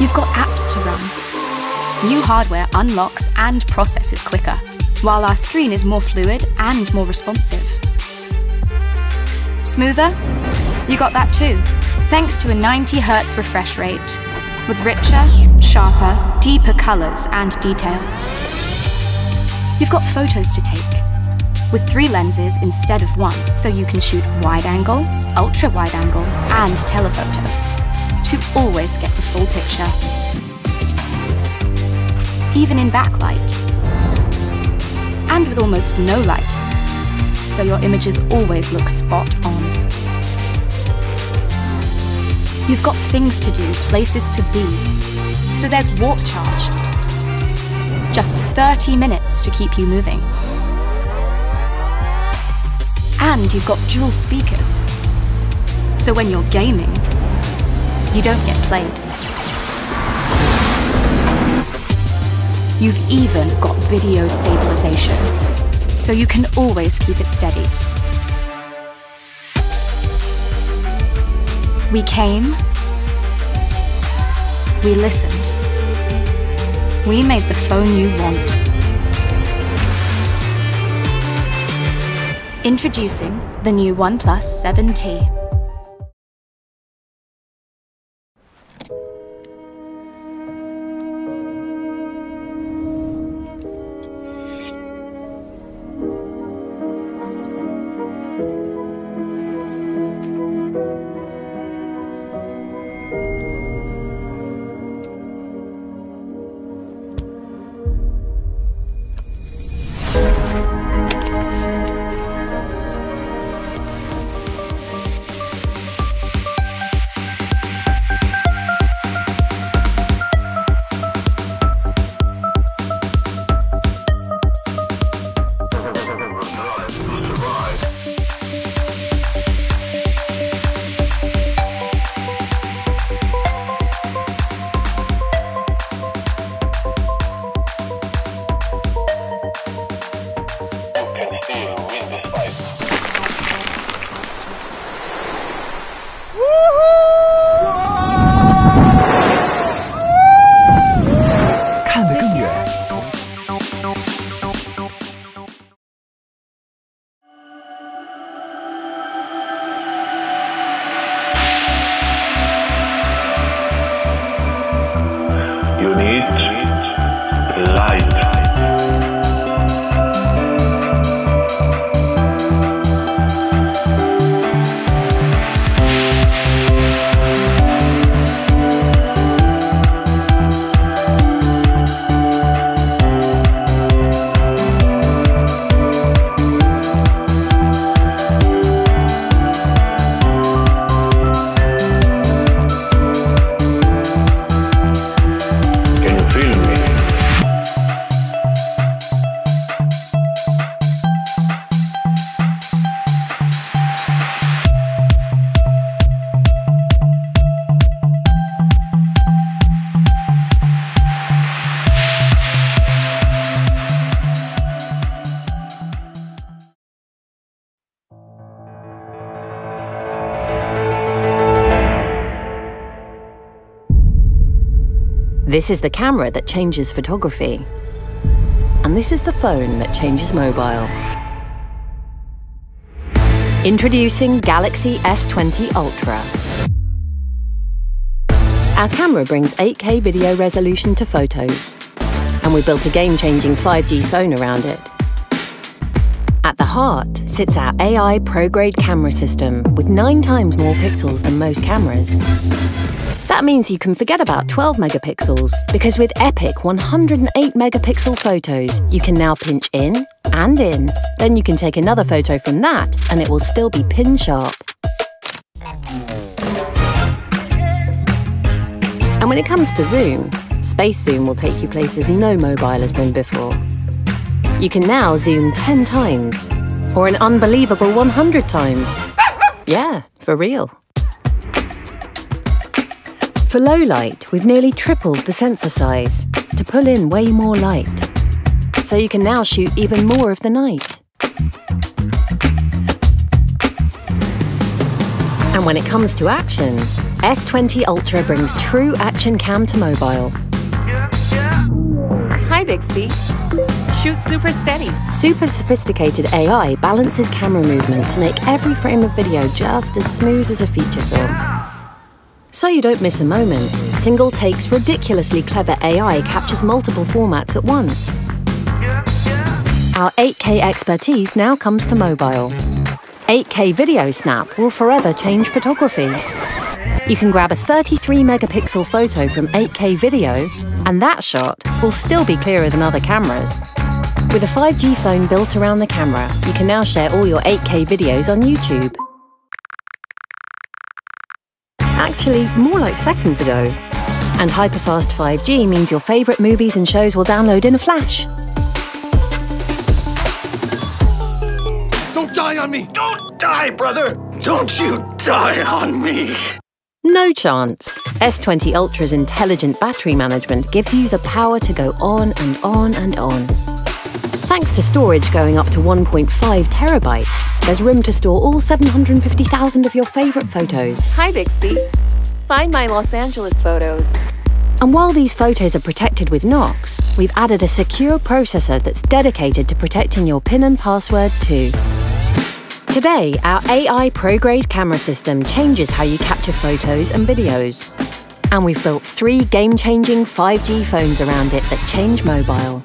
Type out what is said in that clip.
You've got apps to run. New hardware unlocks and processes quicker, while our screen is more fluid and more responsive. Smoother? You got that too, thanks to a 90Hz refresh rate, with richer, sharper, deeper colours and detail. You've got photos to take, with three lenses instead of one, so you can shoot wide angle, ultra wide angle, and telephoto, to always get the full picture. Even in backlight, and with almost no light, so your images always look spot on. You've got things to do, places to be, so there's warp charge. Just 30 minutes to keep you moving. And you've got dual speakers, so when you're gaming, you don't get played. You've even got video stabilization, so you can always keep it steady. We came, we listened, we made the phone you want. Introducing the new OnePlus 7T. This is the camera that changes photography. And this is the phone that changes mobile. Introducing Galaxy S20 Ultra. Our camera brings 8K video resolution to photos, and we built a game-changing 5G phone around it. At the heart sits our AI pro-grade camera system with nine times more pixels than most cameras. That means you can forget about 12 megapixels, because with Epic 108 megapixel photos, you can now pinch in and in. Then you can take another photo from that, and it will still be pin sharp. And when it comes to zoom, Space Zoom will take you places no mobile has been before. You can now zoom 10 times, or an unbelievable 100 times. Yeah, for real. For low light, we've nearly tripled the sensor size to pull in way more light. So you can now shoot even more of the night. And when it comes to action, S20 Ultra brings true action cam to mobile. Hi, Bixby. Shoot super steady. Super sophisticated AI balances camera movement to make every frame of video just as smooth as a feature film. So you don't miss a moment, Single Take's ridiculously clever AI captures multiple formats at once. Our 8K expertise now comes to mobile. 8K Video Snap will forever change photography. You can grab a 33 megapixel photo from 8K video, and that shot will still be clearer than other cameras. With a 5G phone built around the camera, you can now share all your 8K videos on YouTube. Actually, more like seconds ago. And hyperfast 5G means your favourite movies and shows will download in a flash. Don't die on me! Don't die, brother! Don't you die on me! No chance. S20 Ultra's intelligent battery management gives you the power to go on and on and on. Thanks to storage going up to 1.5 terabytes, there's room to store all 750,000 of your favourite photos. Hi, Bixby. Find my Los Angeles photos. And while these photos are protected with Knox, we've added a secure processor that's dedicated to protecting your PIN and password too. Today, our AI pro-grade camera system changes how you capture photos and videos. And we've built three game-changing 5G phones around it that change mobile.